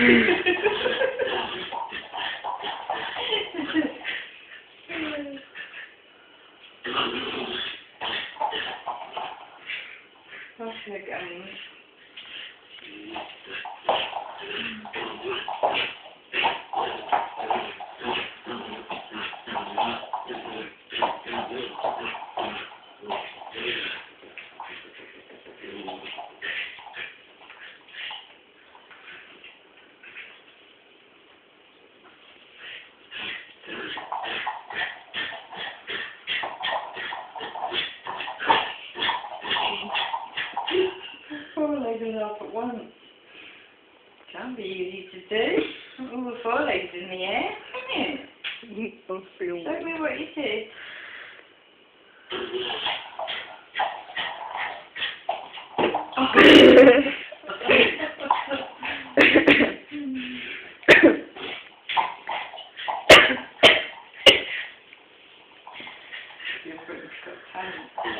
Gani. Four legs up at once. Can be easy to do. All the four legs in the air, can it? Show me what you did. Your Britain's Got